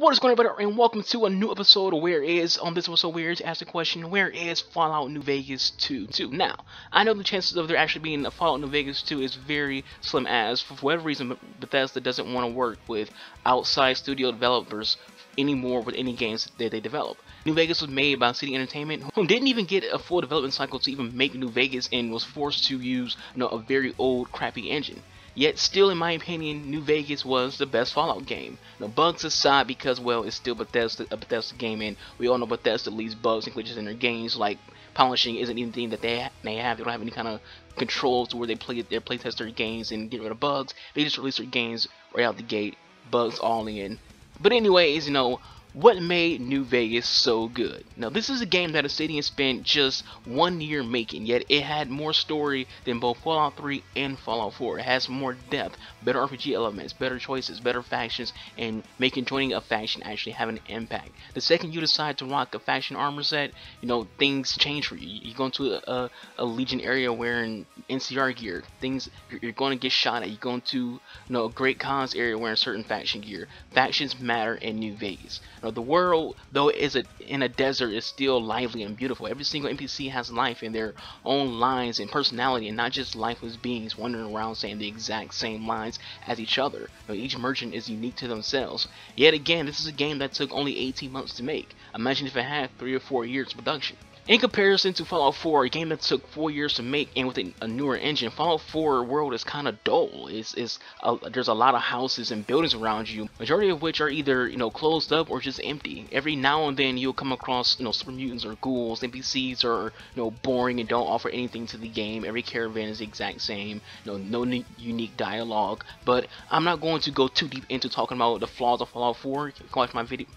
What is going on, everybody, and welcome to a new episode of Where Is. On this episode, Is ask the question, Where is Fallout New Vegas 2? 2? Now, I know the chances of there actually being a Fallout New Vegas 2 is very slim as, for whatever reason, Bethesda doesn't want to work with outside studio developers anymore with any games that they develop. New Vegas was made by Obsidian Entertainment, who didn't even get a full development cycle to even make New Vegas and was forced to use you know, a very old, crappy engine. Yet still, in my opinion, New Vegas was the best Fallout game. No bugs aside, because well, it's still Bethesda, a Bethesda game, and we all know Bethesda leaves bugs and glitches in their games. Like polishing isn't anything that they they have. They don't have any kind of controls where they play their playtest their games and get rid of bugs. They just release their games right out the gate, bugs all in. But anyways, you know, what made New Vegas so good? Now, this is a game that Obsidian spent just one year making, yet it had more story than both Fallout 3 and Fallout 4. It has more depth, better RPG elements, better choices, better factions, and making joining a faction actually have an impact. The second you decide to rock a faction armor set, you know, things change for you. You go into a, a Legion area wearing NCR gear, things, you're going to get shot at. You go into, you know, a Great Khans area wearing certain faction gear. Factions matter in New Vegas. Now, the world, though is in a desert, is still lively and beautiful. Every single NPC has life in their own lines and personality, and not just lifeless beings wandering around saying the exact same lines as each other. Know, each merchant is unique to themselves. Yet again, this is a game that took only 18 months to make. Imagine if it had 3 or 4 years production. In comparison to Fallout 4, a game that took 4 years to make and with a, a newer engine, Fallout 4 world is kind of dull. It's, it's a, there's a lot of houses and buildings around you, majority of which are either you know closed up or just empty. Every now and then you'll come across you know super mutants or ghouls. NPCs are you know boring and don't offer anything to the game. Every caravan is the exact same. You know, no unique dialogue. But I'm not going to go too deep into talking about the flaws of Fallout 4. You can watch my video.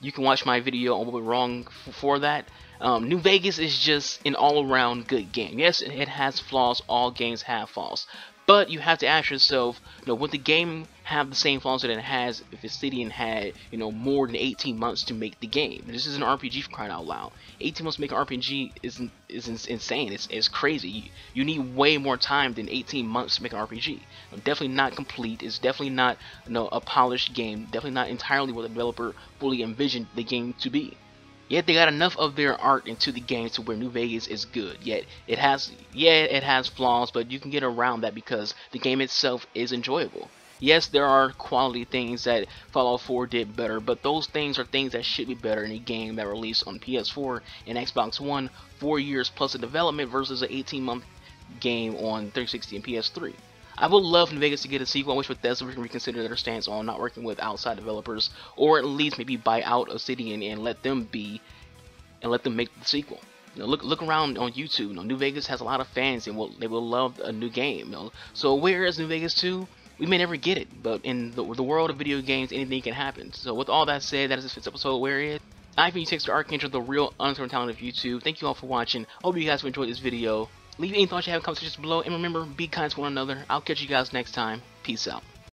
You can watch my video on what went wrong for that. Um, New Vegas is just an all-around good game. Yes, it has flaws. All games have flaws. But you have to ask yourself, you know, would the game have the same flaws that it has if Obsidian had, you know, more than 18 months to make the game? This is an RPG for crying out loud. 18 months to make an RPG is is insane. It's, it's crazy. You, you need way more time than 18 months to make an RPG. definitely not complete. It's definitely not, you know, a polished game. Definitely not entirely what the developer fully envisioned the game to be. Yet they got enough of their art into the game to where New Vegas is good. Yet it has, yeah, it has flaws, but you can get around that because the game itself is enjoyable. Yes, there are quality things that Fallout 4 did better, but those things are things that should be better in a game that released on PS4 and Xbox One, 4 years plus of development versus an 18 month game on 360 and PS3. I would love New Vegas to get a sequel. I wish Bethesda would reconsider their stance on not working with outside developers, or at least maybe buy out Obsidian and let them be, and let them make the sequel. You know, look look around on YouTube. You know, New Vegas has a lot of fans, and will they will love a new game. You know? So where is New Vegas 2? We may never get it, but in the, the world of video games, anything can happen. So with all that said, that is this episode where is. I've been Texter Archangel, the real uncertain talent of YouTube. Thank you all for watching. I Hope you guys enjoyed this video. Leave any thoughts you have in the comments below, and remember, be kind to one another. I'll catch you guys next time. Peace out.